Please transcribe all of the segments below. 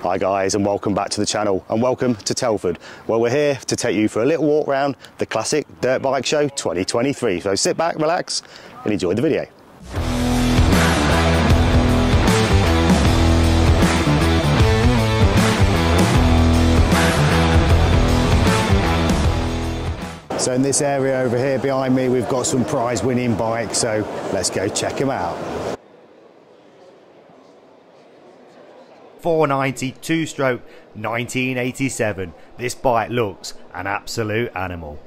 Hi guys and welcome back to the channel and welcome to Telford where we're here to take you for a little walk around the classic Dirt Bike Show 2023. So sit back, relax and enjoy the video. So in this area over here behind me we've got some prize winning bikes so let's go check them out. 490 two stroke 1987. This bike looks an absolute animal.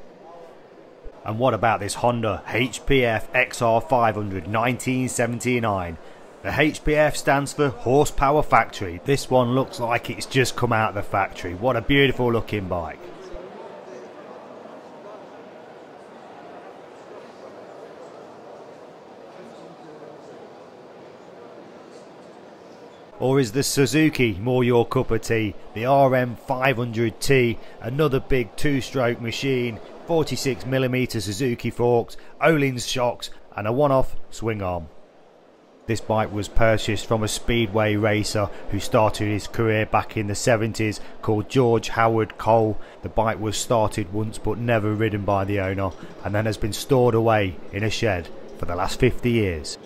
And what about this Honda HPF XR500 1979? The HPF stands for Horsepower Factory. This one looks like it's just come out of the factory. What a beautiful looking bike. Or is the Suzuki more your cup of tea? The RM500T, another big two-stroke machine, 46mm Suzuki forks, Öhlins shocks and a one-off swing arm. This bike was purchased from a speedway racer who started his career back in the 70s called George Howard Cole. The bike was started once but never ridden by the owner and then has been stored away in a shed for the last 50 years.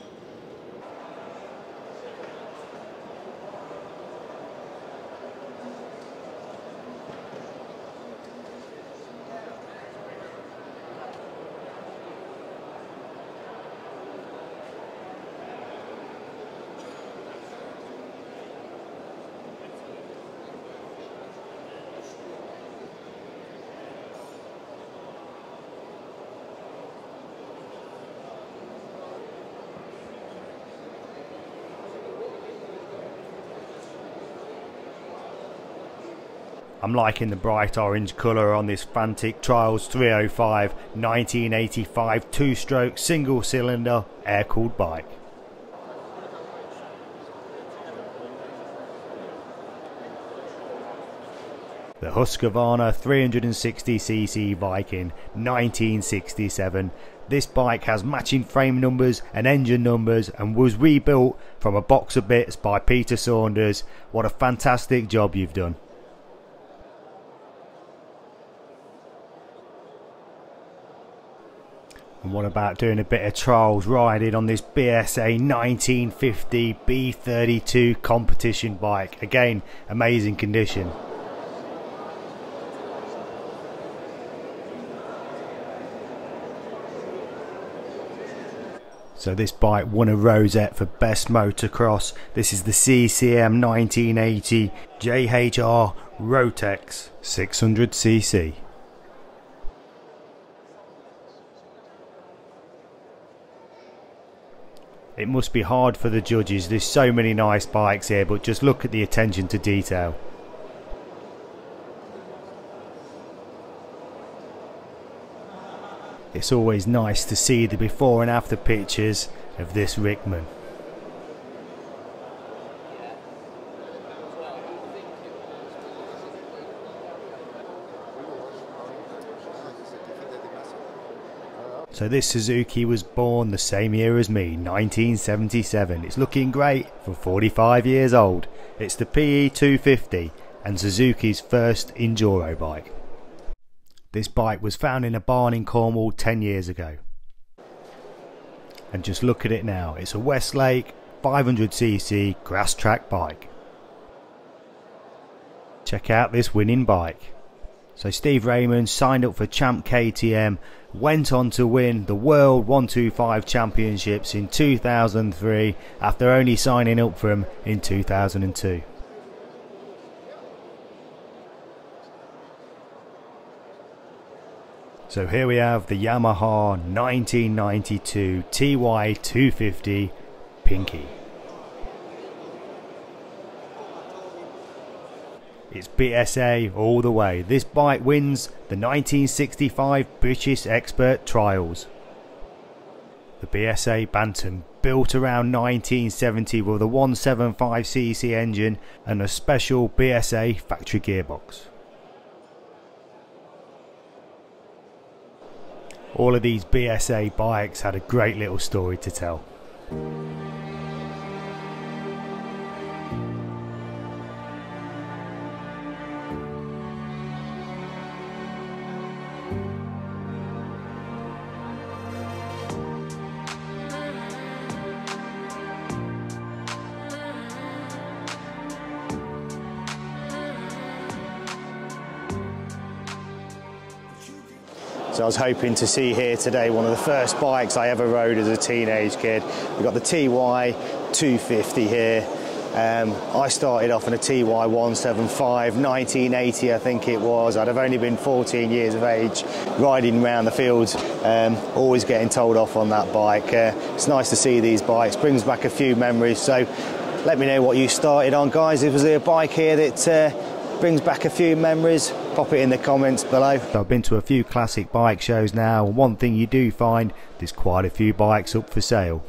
I'm liking the bright orange colour on this Fantic Trials 305 1985 two-stroke single cylinder air-cooled bike. The Husqvarna 360cc Viking 1967. This bike has matching frame numbers and engine numbers and was rebuilt from a box of bits by Peter Saunders. What a fantastic job you've done. And what about doing a bit of trials riding on this BSA 1950 B32 competition bike? Again, amazing condition. So this bike won a rosette for best motocross. This is the CCM 1980 JHR Rotax 600cc. It must be hard for the judges, there's so many nice bikes here, but just look at the attention to detail. It's always nice to see the before and after pictures of this Rickman. So this Suzuki was born the same year as me, 1977. It's looking great for 45 years old. It's the PE 250 and Suzuki's first enduro bike. This bike was found in a barn in Cornwall 10 years ago. And just look at it now. It's a Weslake 500cc grass track bike. Check out this winning bike. So Steve Ramon signed up for Champ KTM, went on to win the World 125 Championships in 2003 after only signing up for them in 2002. So here we have the Yamaha 1992 TY250 Pinky. It's BSA all the way. This bike wins the 1965 British Expert Trials. The BSA Bantam, built around 1970 with a 175cc engine and a special BSA factory gearbox. All of these BSA bikes had a great little story to tell. So I was hoping to see here today one of the first bikes I ever rode as a teenage kid. We've got the TY 250 here. Um, I started off in a TY 175, 1980 I think it was. I'd have only been 14 years of age, riding around the fields, um, always getting told off on that bike. Uh, it's nice to see these bikes, brings back a few memories. So let me know what you started on, guys. If there's a bike here that uh, brings back a few memories, pop it in the comments below. I've been to a few classic bike shows now, and one thing you do find, there's quite a few bikes up for sale.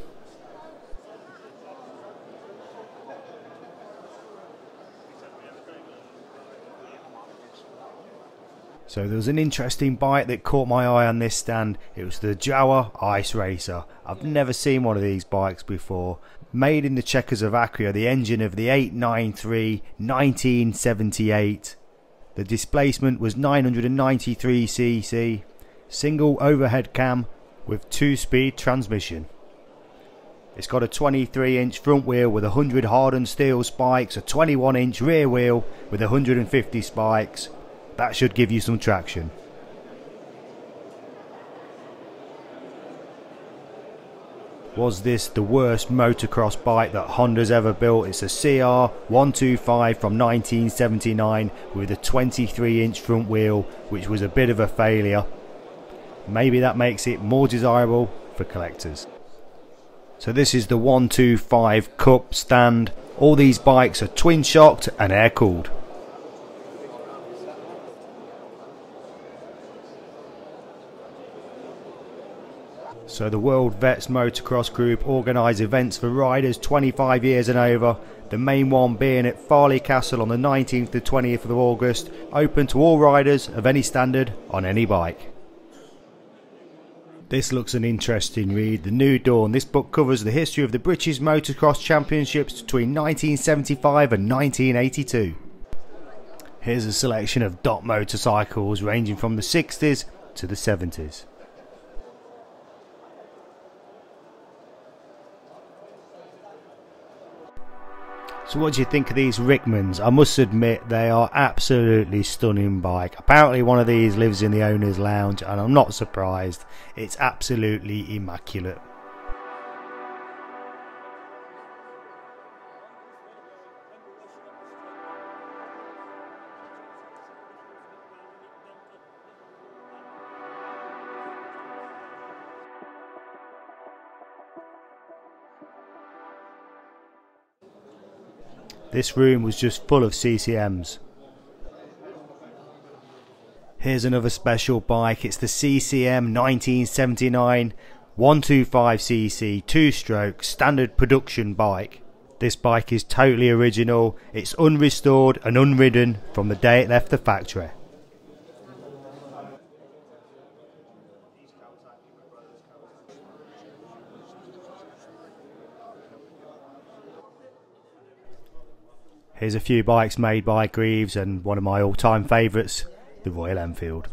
So there was an interesting bike that caught my eye on this stand. It was the Jawa Ice Racer. I've never seen one of these bikes before. Made in the Czechoslovakia, the engine of the 893 1978. The displacement was 993cc. Single overhead cam with two-speed transmission. It's got a 23 inch front wheel with 100 hardened steel spikes, a 21 inch rear wheel with 150 spikes, that should give you some traction. Was this the worst motocross bike that Honda's ever built? It's a CR125 from 1979 with a 23 inch front wheel which was a bit of a failure. Maybe that makes it more desirable for collectors. So this is the 125 Cup stand. All these bikes are twin shocked and air cooled. So the World Vets Motocross Group organise events for riders 25 years and over. The main one being at Farleigh Castle on the 19th to 20th of August, open to all riders of any standard on any bike. This looks an interesting read. The New Dawn. This book covers the history of the British Motocross Championships between 1975 and 1982. Here's a selection of dot motorcycles ranging from the 60s to the 70s. So what do you think of these Rickmans? I must admit they are absolutely stunning bike. Apparently one of these lives in the owner's lounge and I'm not surprised. It's absolutely immaculate. This room was just full of CCMs. Here's another special bike. It's the CCM 1979 125cc two-stroke standard production bike. This bike is totally original. It's unrestored and unridden from the day it left the factory. Here's a few bikes made by Greeves and one of my all-time favourites, the Royal Enfield.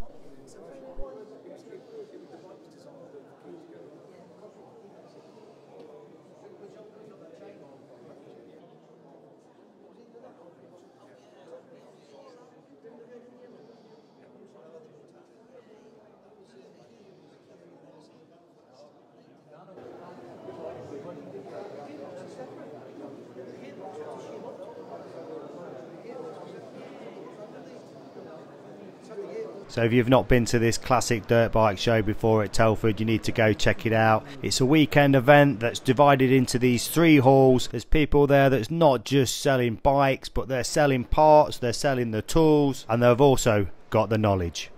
So if you've not been to this classic dirt bike show before at Telford, you need to go check it out. It's a weekend event that's divided into these three halls. There's people there that's not just selling bikes, but they're selling parts, they're selling the tools, and they've also got the knowledge.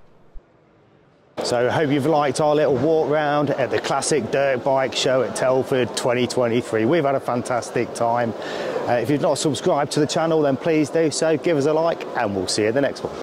So I hope you've liked our little walk round at the Classic Dirt Bike Show at Telford 2023. We've had a fantastic time. Uh, if you've not subscribed to the channel, then please do so. Give us a like, and we'll see you in the next one.